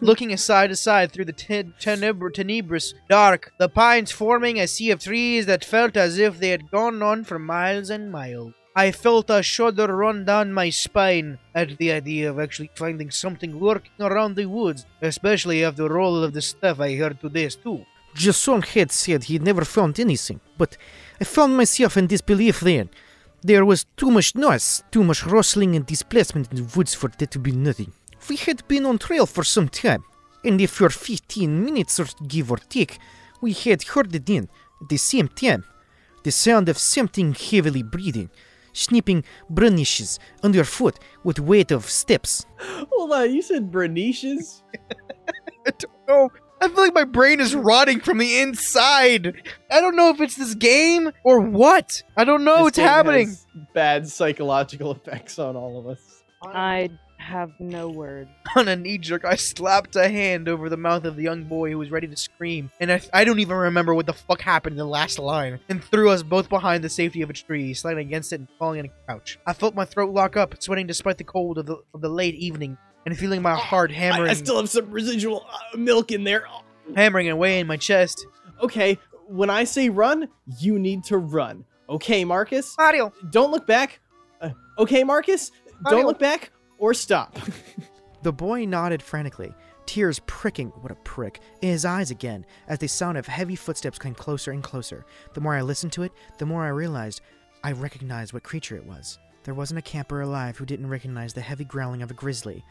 Speaker 2: Looking aside to side through the ten- tenebr- tenebrous dark, the pines forming a sea of trees that felt as if they had gone on for miles and miles. I felt a shudder run down my spine at the idea of actually finding something lurking around the woods, especially after all of the stuff I heard today too.
Speaker 4: Jason had said he never found anything, but I found myself in disbelief then. There was too much noise, too much rustling and displacement in the woods for there to be nothing. We had been on trail for some time, and if for 15 minutes or give or take, we had heard it in, at the same time, the sound of something heavily breathing, snipping brownishes underfoot with weight of steps. [laughs]
Speaker 3: Hold on, you said Brenicious? [laughs]
Speaker 2: I don't know. I feel like my brain is rotting from the inside. I don't know if it's this game or what. I don't know
Speaker 3: This
Speaker 2: what's
Speaker 3: game
Speaker 2: happening.
Speaker 3: has Bad psychological [laughs] effects on all of us.
Speaker 1: I have no word. [laughs]
Speaker 2: On a knee jerk, I slapped a hand over the mouth of the young boy who was ready to scream, and I, I don't even remember what the fuck happened in the last line, and threw us both behind the safety of a tree, sliding against it and falling on a crouch. I felt my throat lock up, sweating despite the cold of the, of the late evening, and feeling my heart hammering,
Speaker 3: I, I still have some residual uh, milk in there.
Speaker 2: hammering away in my chest.
Speaker 3: Okay, when I say run, you need to run. Okay, Marcus?
Speaker 2: Mario,
Speaker 3: Don't look back. Uh, okay, Marcus?
Speaker 2: Mario.
Speaker 3: Don't look back or stop. [laughs]
Speaker 4: The boy nodded frantically, tears pricking, what a prick, in his eyes again, as the sound of heavy footsteps came closer and closer. The more I listened to it, the more I realized I recognized what creature it was. There wasn't a camper alive who didn't recognize the heavy growling of a grizzly,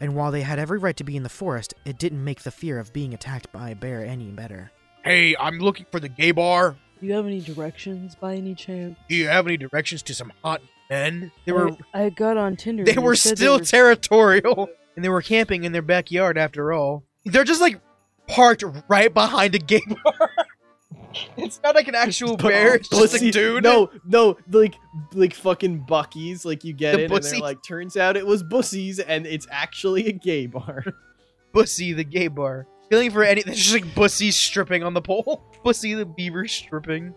Speaker 4: and while they had every right to be in the forest, it didn't make the fear of being attacked by a bear any better.
Speaker 2: hey, I'm looking for the gay bar.
Speaker 1: Do you have any directions by any chance?
Speaker 2: Do you have any directions to some hot men? They were
Speaker 1: I, I got on Tinder.
Speaker 2: they were
Speaker 1: said
Speaker 2: still
Speaker 1: were-
Speaker 2: territorial, [laughs] and they were camping in their backyard after all. They're just like parked right behind a gay bar. [laughs] it's not like an actual bear. It's just a dude.
Speaker 3: No, no, like like fucking Buc-ee's, like you get
Speaker 2: The
Speaker 3: in and they're like, turns out it was Bussies and it's actually a gay bar. [laughs]
Speaker 2: Bussy the gay bar. Feeling for any? There's just like Bussy stripping on the pole. Bussy the beaver stripping.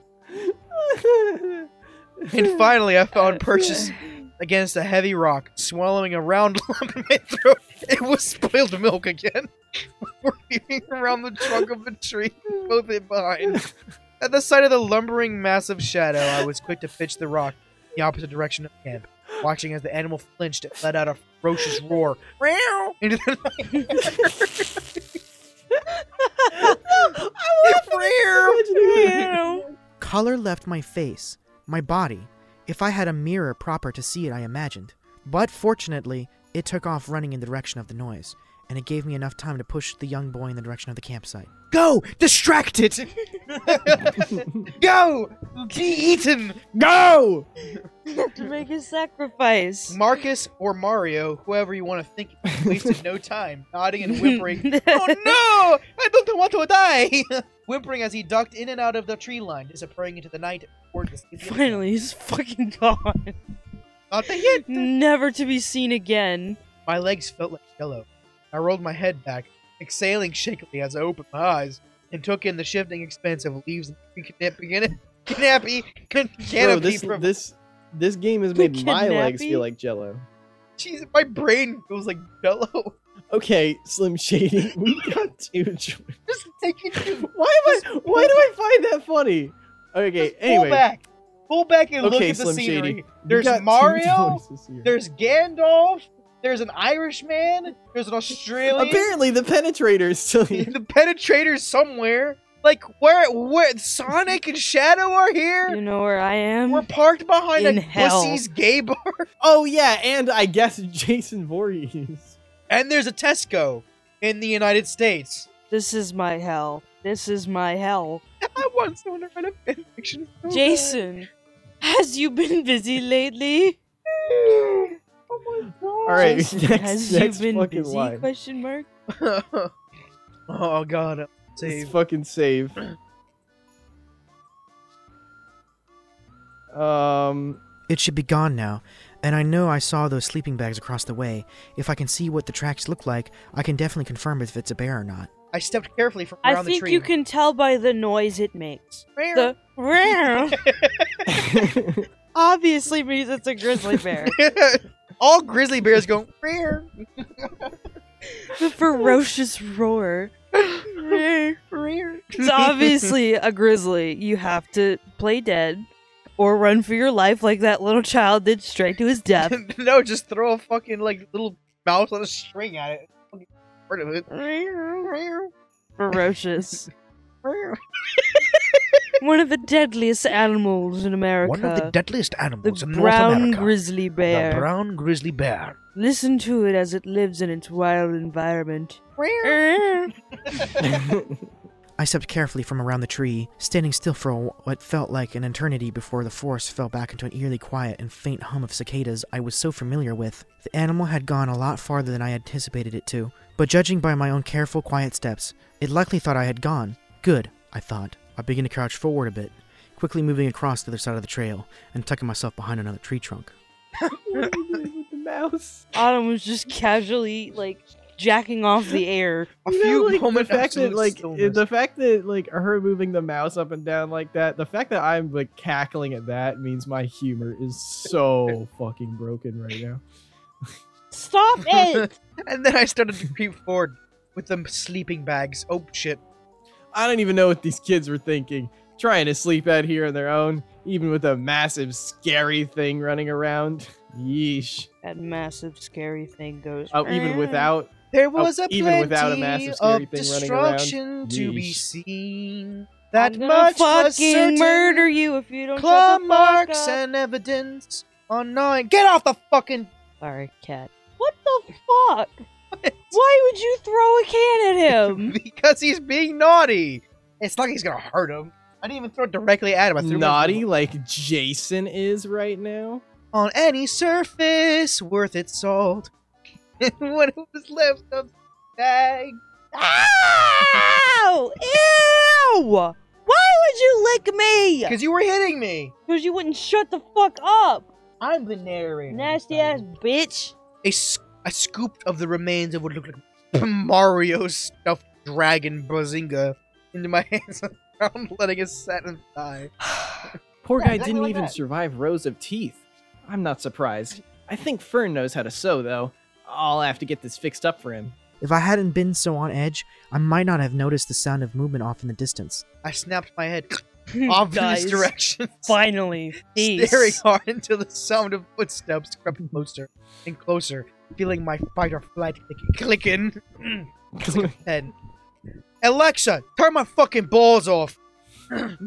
Speaker 2: And finally, I found purchase against a heavy rock, swallowing a round [laughs] lump in my throat. It was spoiled milk again. [laughs] We're eating around the trunk of a tree, both in behind. At the sight of the lumbering mass of shadow, I was quick to pitch the rock in the opposite direction of camp, watching as the animal flinched and let out a ferocious roar. Meow! Into the night. [laughs]
Speaker 4: Color left my face, my body, if I had a mirror proper to see it, I imagined. But fortunately, it took off running in the direction of the noise, and it gave me enough time to push the young boy in the direction of the campsite.
Speaker 2: Go! Distract it! [laughs] Go! Be eaten!
Speaker 3: Go!
Speaker 1: to make a sacrifice.
Speaker 2: Marcus or Mario, whoever you want to think, wasted no time, nodding and whimpering. oh no! I don't want to die! [laughs] whimpering as he ducked in and out of the tree line, disappearing into the night toward the city.
Speaker 1: Finally, he's fucking gone.
Speaker 2: Not the hit!
Speaker 1: Never to be seen again.
Speaker 2: My legs felt like jello. I rolled my head back, exhaling shakily as I opened my eyes, and took in the shifting expanse of leaves and tree canopy, canopy,
Speaker 3: Bro,
Speaker 2: canopy
Speaker 3: this
Speaker 2: from
Speaker 3: this this game has made my legs feel like jello.
Speaker 2: Jeez, my brain feels like jello.
Speaker 3: Okay, Slim Shady, we [laughs] got two choices.
Speaker 2: Just take it to
Speaker 3: Why am I? Why do I find that funny? Okay,
Speaker 2: Just
Speaker 3: anyway.
Speaker 2: Pull back. Pull back and look
Speaker 3: Okay,
Speaker 2: at the
Speaker 3: Slim
Speaker 2: scenery.
Speaker 3: Shady. we
Speaker 2: There's
Speaker 3: got
Speaker 2: Mario. There's Gandalf. There's an Irishman. There's an Australian.
Speaker 3: Apparently, the penetrator is still here. [laughs]
Speaker 2: the Penetrator's somewhere. Like where? Where? Sonic and Shadow are here.
Speaker 1: You know where I am?
Speaker 2: We're parked behind
Speaker 1: In
Speaker 2: a
Speaker 1: hell.
Speaker 2: pussy's gay bar, [laughs]
Speaker 3: Oh yeah, and I guess Jason Voorhees.
Speaker 2: and there's a Tesco in the United States.
Speaker 1: This is my hell. This is my hell. [laughs]
Speaker 2: I want someone to write a fanfiction. so bad.
Speaker 1: Jason, has you been busy lately? [sighs]
Speaker 2: oh my god.
Speaker 3: All right,
Speaker 1: Jason, [laughs]
Speaker 3: next,
Speaker 1: has
Speaker 3: next
Speaker 1: you been
Speaker 3: fucking
Speaker 1: busy?
Speaker 3: line.
Speaker 1: Question mark. [laughs]
Speaker 2: oh god.
Speaker 3: Let's
Speaker 2: Save.
Speaker 3: fucking save. [clears throat] Um,
Speaker 4: It should be gone now, and I know I saw those sleeping bags across the way. If I can see what the tracks look like, I can definitely confirm if it's a bear or not.
Speaker 2: I stepped carefully from around the tree.
Speaker 1: I think you can tell by the noise it makes. The [laughs] obviously means it's a grizzly bear. [laughs]
Speaker 2: All grizzly bears go. "Rear." [laughs]
Speaker 1: the ferocious roar. It's obviously a grizzly. You have to play dead or run for your life like that little child did straight to his death.
Speaker 2: no, just throw a fucking like little mouse on a string at it.
Speaker 1: Ferocious. [laughs] One of the deadliest animals in America.
Speaker 2: One of the deadliest
Speaker 1: the
Speaker 2: animals in North America.
Speaker 1: brown
Speaker 2: America.
Speaker 1: grizzly
Speaker 2: The
Speaker 1: bear.
Speaker 2: brown grizzly bear.
Speaker 1: Listen to it as it lives in its wild environment. [laughs]
Speaker 4: I stepped carefully from around the tree, standing still for a, what felt like an eternity before the forest fell back into an eerily quiet and faint hum of cicadas I was so familiar with. The animal had gone a lot farther than I anticipated it to, but judging by my own careful, quiet steps, it likely thought I had gone. Good, I thought. I began to crouch forward a bit, quickly moving across the other side of the trail and tucking myself behind another tree trunk.
Speaker 3: what are you doing with the mouse?
Speaker 1: Autumn was just casually like jacking off the air.
Speaker 2: A
Speaker 3: You know,
Speaker 2: few
Speaker 3: like,
Speaker 2: moment
Speaker 3: the fact that like
Speaker 2: stillness.
Speaker 3: the fact that like her moving the mouse up and down like that, the fact that I'm like cackling at that means my humor is so [laughs] fucking broken right now. [laughs]
Speaker 1: Stop [laughs] it!
Speaker 2: And then I started to creep forward with the sleeping bags. Oh shit.
Speaker 3: I don't even know what these kids were thinking. Trying to sleep out here on their own, even with a massive scary thing running around. [laughs] Yeesh.
Speaker 1: that massive scary thing goes.
Speaker 3: Oh, even without
Speaker 2: There oh, was a
Speaker 3: Oh, even without a
Speaker 2: plenty
Speaker 3: massive scary
Speaker 2: of
Speaker 3: thing running around.
Speaker 2: destruction to be seen. That
Speaker 1: I'm
Speaker 2: much
Speaker 1: fucking
Speaker 2: certain.
Speaker 1: murder you if you don't
Speaker 2: Claw
Speaker 1: shut the fuck
Speaker 2: marks
Speaker 1: up.
Speaker 2: and evidence on nine. Get off the fucking.
Speaker 1: Sorry, cat. What the fuck? Why would you throw a can at him? [laughs]
Speaker 2: because he's being naughty. It's not like he's gonna hurt him. I didn't even throw it directly at him. I threw it
Speaker 3: naughty like Jason is right now.
Speaker 2: on any surface worth its salt. [laughs] And when it was left of the bag.
Speaker 1: Ow! Ew! Why would you lick me?
Speaker 2: Because you were hitting me.
Speaker 1: Because you wouldn't shut the fuck up.
Speaker 2: I'm the narrator.
Speaker 1: Nasty ass bitch.
Speaker 2: A, s- a scoop of the remains of what looked like [laughs] Mario stuffed dragon Bazinga into my [laughs] hands on the ground, letting it set and die. [sighs]
Speaker 3: Poor guy
Speaker 2: exactly
Speaker 3: didn't
Speaker 2: like
Speaker 3: even
Speaker 2: that.
Speaker 3: survive rows of teeth. I'm not surprised. I think Fern knows how to sew, though. I'll have to get this fixed up for him.
Speaker 4: If I hadn't been so on edge, I might not have noticed the sound of movement off in the distance.
Speaker 2: I snapped my head [laughs] off in
Speaker 1: Guys,
Speaker 2: this direction,
Speaker 1: Finally. [laughs] Peace.
Speaker 2: staring hard until the sound of footsteps crept closer and closer, feeling my fight or flight click- clicking. head. [clears throat] Alexa, turn my fucking balls off. [clears throat] my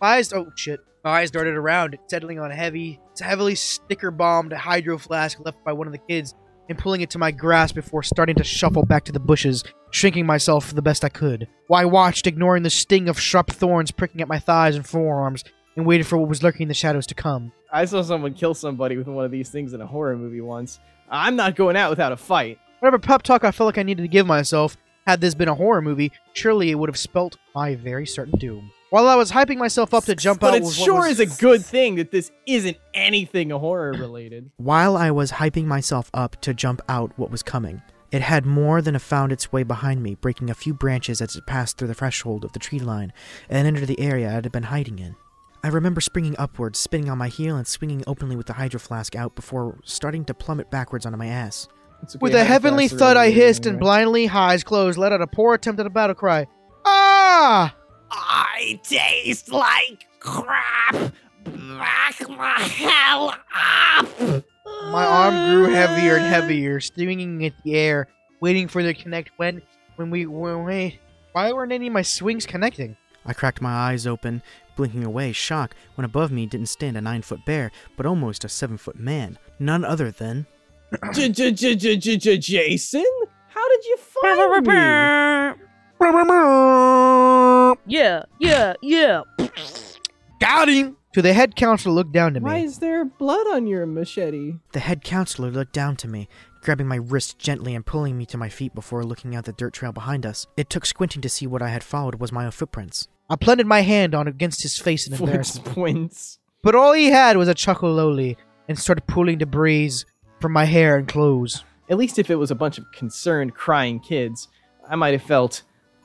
Speaker 2: eyes, oh shit. My eyes darted around, settling on a heavy, heavily sticker bombed hydro flask left by one of the kids, and pulling it to my grasp before starting to shuffle back to the bushes, shrinking myself the best I could. While I watched, ignoring the sting of sharp thorns pricking at my thighs and forearms, and waited for what was lurking in the shadows to come.
Speaker 3: I saw someone kill somebody with one of these things in a horror movie once. I'm not going out without a fight.
Speaker 2: Whatever pep talk I felt like I needed to give myself, had this been a horror movie, surely it would have spelt my very certain doom. While I was hyping myself up to jump
Speaker 3: but
Speaker 2: out,
Speaker 3: it sure
Speaker 2: was-
Speaker 3: is a good thing that this isn't anything a horror related.
Speaker 4: While I was hyping myself up to jump out what was coming, it had more than found its way behind me, breaking a few branches as it passed through the threshold of the tree line and entered the area I had been hiding in. I remember springing upwards, spinning on my heel, and swinging openly with the hydro flask out before starting to plummet backwards onto my ass.
Speaker 3: Okay,
Speaker 2: With a heavenly thud, I hissed and
Speaker 3: anyway.
Speaker 2: blindly, eyes closed, let out a poor attempt at a battle cry. Ah!
Speaker 5: I taste like crap. Back the hell up.
Speaker 2: My arm grew heavier and heavier, swinging at the air, waiting for the connect. When, when we, when we, why weren't any of my swings connecting?
Speaker 4: I cracked my eyes open, blinking away, shock, when above me didn't stand a nine foot bear, but almost a seven foot man. None other than. [clears throat]
Speaker 3: J- J- J- J- J- J- Jason? How did you find me? [laughs]
Speaker 1: Yeah, yeah, yeah.
Speaker 2: Got him! To the head counselor looked down to me.
Speaker 3: Why is there blood on your machete?
Speaker 4: The head counselor looked down to me, grabbing my wrist gently and pulling me to my feet before looking at the dirt trail behind us. It took squinting to see what I had followed was my own footprints.
Speaker 2: I planted my hand on against his face in embarrassment.
Speaker 3: Points.
Speaker 2: But all he had was a chuckle lowly and started pulling debris from my hair and clothes.
Speaker 3: At least if it was a bunch of concerned, crying kids, I might have felt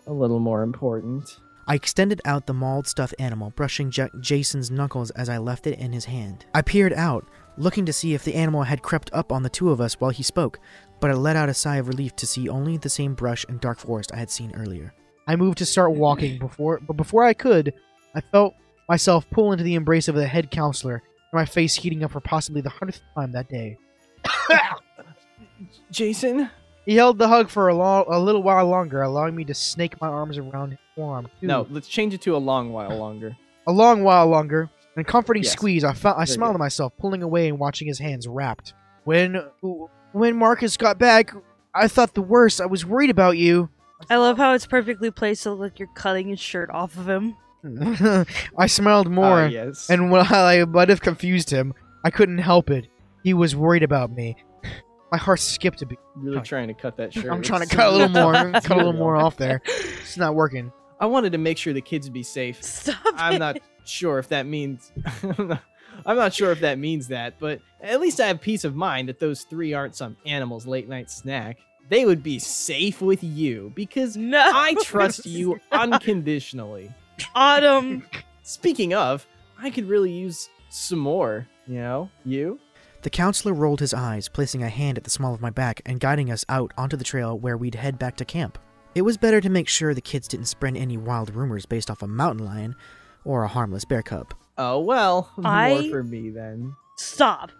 Speaker 3: a little more important.
Speaker 4: I extended out the mauled stuffed animal, brushing J- Jason's knuckles as I left it in his hand. I peered out, looking to see if the animal had crept up on the two of us while he spoke, but I let out a sigh of relief to see only the same brush and dark forest I had seen earlier.
Speaker 2: I moved to start walking before, but before I could, I felt myself pull into the embrace of the head counselor, my face heating up for possibly the hundredth time that day. [coughs]
Speaker 3: Jason?
Speaker 2: He held the hug for a, long, a little while longer, allowing me to snake my arms around his forearm. too.
Speaker 3: No, let's change it to a long while longer.
Speaker 2: a long while longer. In a comforting
Speaker 3: Yes.
Speaker 2: squeeze, I felt I
Speaker 3: Very
Speaker 2: smiled
Speaker 3: good.
Speaker 2: at myself, pulling away and watching his hands wrapped. When when Marcus got back, I thought the worst. I was worried about you.
Speaker 1: I love how it's perfectly placed so like you're cutting his shirt off of him. [laughs]
Speaker 2: I smiled more,
Speaker 3: Ah, yes.
Speaker 2: and while I might have confused him, I couldn't help it. He was worried about me. My heart skipped a beat.
Speaker 3: really trying to cut that shirt.
Speaker 2: I'm trying to cut a little more, cut a little more off there. [laughs] It's not working.
Speaker 3: I wanted to make sure the kids would be safe.
Speaker 1: Stop
Speaker 3: I'm
Speaker 1: it.
Speaker 3: not sure if that means. [laughs] I'm not sure if that means that, but at least I have peace of mind that those three aren't some animal's late night snack. They would be safe with you because
Speaker 1: No.
Speaker 3: I trust you [laughs] unconditionally.
Speaker 1: Autumn.
Speaker 3: Speaking of, I could really use some more. You know, you.
Speaker 4: The counselor rolled his eyes, placing a hand at the small of my back and guiding us out onto the trail where we'd head back to camp. It was better to make sure the kids didn't spread any wild rumors based off a mountain lion or a harmless bear cub.
Speaker 3: Oh well,
Speaker 1: I-
Speaker 3: more for me then.
Speaker 1: Stop.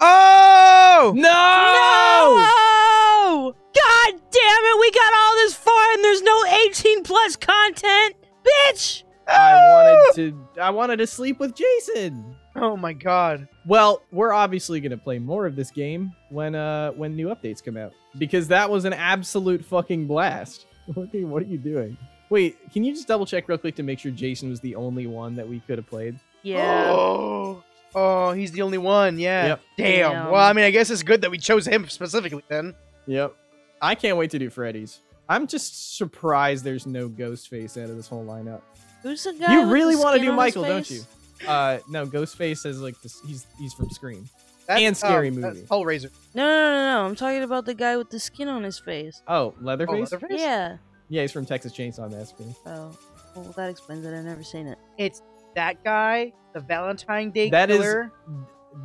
Speaker 2: Oh!
Speaker 3: No!
Speaker 1: No! God damn it! We got all this far and there's no 18 plus content, bitch.
Speaker 3: I wanted to. I wanted to sleep with Jason.
Speaker 2: Oh my god.
Speaker 3: Well, we're obviously gonna play more of this game when uh when new updates come out because that was an absolute fucking blast. [laughs] Okay, what are you doing? Wait, can you just double check real quick to make sure Jason was the only one that we could have played?
Speaker 1: Yeah.
Speaker 2: Oh. Oh, he's the only one. Yeah.
Speaker 3: Yep.
Speaker 2: Damn.
Speaker 1: Damn.
Speaker 2: Well, I mean, I guess it's good that we chose him specifically then.
Speaker 3: Yep. I can't wait to do Freddy's. I'm just surprised there's no Ghostface out of this whole lineup.
Speaker 1: Who's the guy?
Speaker 3: you really want to do Michael, don't you?
Speaker 1: Face?
Speaker 3: Uh, no, Ghostface is like this. He's he's from Scream.
Speaker 2: That's,
Speaker 3: And Scary
Speaker 2: um, that's
Speaker 3: Movie.
Speaker 2: Hellraiser.
Speaker 1: No, no, no, no. I'm talking about the guy with the skin on his face.
Speaker 3: Oh,
Speaker 2: Oh,
Speaker 3: Leatherface.
Speaker 2: Leatherface?
Speaker 1: Yeah.
Speaker 3: Yeah, he's from Texas Chainsaw Massacre.
Speaker 1: Oh. Well, that explains it. I've never seen it.
Speaker 2: It's that guy, the Valentine Day
Speaker 3: That is-
Speaker 2: killer.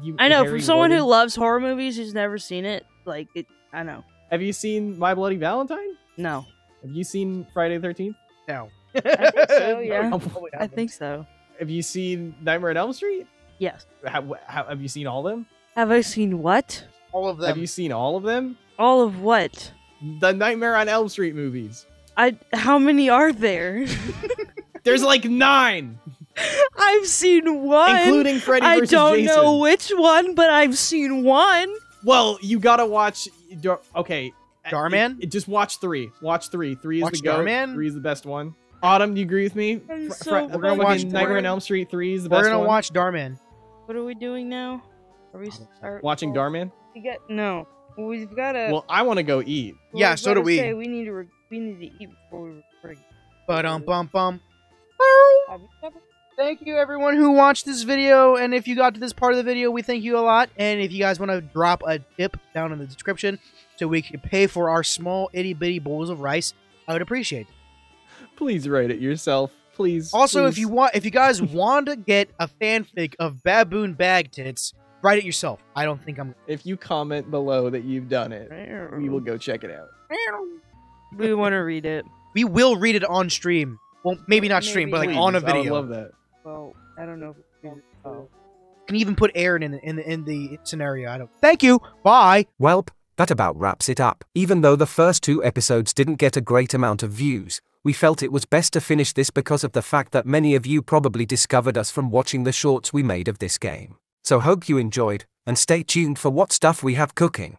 Speaker 3: You,
Speaker 1: I know.
Speaker 3: Harry
Speaker 1: From someone
Speaker 3: Warden-
Speaker 1: who loves horror movies who's never seen it, like it. I know.
Speaker 3: Have you seen My Bloody Valentine?
Speaker 1: No.
Speaker 3: Have you seen Friday the Thirteenth?
Speaker 2: No.
Speaker 1: I think so, [laughs] yeah.
Speaker 2: No,
Speaker 1: I think so.
Speaker 3: Have you seen Nightmare on Elm Street?
Speaker 1: Yes.
Speaker 3: How, how, have you seen all of them?
Speaker 1: Have I seen what?
Speaker 2: all of them.
Speaker 3: Have you seen all of them?
Speaker 1: All of what?
Speaker 3: The Nightmare on Elm Street movies.
Speaker 1: I. How many are there? [laughs]
Speaker 3: There's like nine, [laughs]
Speaker 1: I've seen one.
Speaker 3: including Freddy
Speaker 1: I don't
Speaker 3: Jason.
Speaker 1: know which one, but I've seen one.
Speaker 3: Well, you gotta watch. Okay,
Speaker 2: Darman?
Speaker 3: It- it- just watch three. Watch three. Three is
Speaker 2: Watch
Speaker 3: the goat.
Speaker 2: Darman?
Speaker 3: Three is the best one. Autumn, do you agree with me?
Speaker 1: I'm so
Speaker 3: Fre-
Speaker 2: We're gonna watch
Speaker 3: Nightmare on
Speaker 2: Darman.
Speaker 3: Elm Street. Three is the
Speaker 2: We're
Speaker 3: best
Speaker 2: gonna
Speaker 3: one.
Speaker 2: watch Darman.
Speaker 1: What are we doing now? Are we start
Speaker 3: Watching Darman.
Speaker 1: We got no. We've got to.
Speaker 3: Well, I want to go eat.
Speaker 2: Yeah, so do we.
Speaker 1: Say we need to. We need to eat before we record.
Speaker 2: But um bum bum.
Speaker 1: Have you ever-
Speaker 2: Thank you everyone who watched this video, and if you got to this part of the video, we thank you a lot. And if you guys want to drop a tip down in the description so we can pay for our small itty bitty bowls of rice, I would appreciate it.
Speaker 3: Please write it yourself. Please.
Speaker 2: Also, if you want, if you guys [laughs] want to get a fanfic of baboon bag tits, write it yourself. I don't think I'm.
Speaker 3: if you comment below that you've done it, we will go check it out.
Speaker 1: We want to read it. [laughs]
Speaker 2: We will read it on stream. Well, maybe not stream, but like
Speaker 1: Maybe.
Speaker 2: on a
Speaker 3: Please, I would
Speaker 2: video.
Speaker 3: love that.
Speaker 1: Well, I don't know. If we can- oh.
Speaker 2: can even put Aaron in the, in the in the scenario. I don't. Thank you. Bye.
Speaker 6: Welp, that about wraps it up. Even though the first two episodes didn't get a great amount of views, we felt it was best to finish this because of the fact that many of you probably discovered us from watching the shorts we made of this game. So hope you enjoyed, and stay tuned for what stuff we have cooking.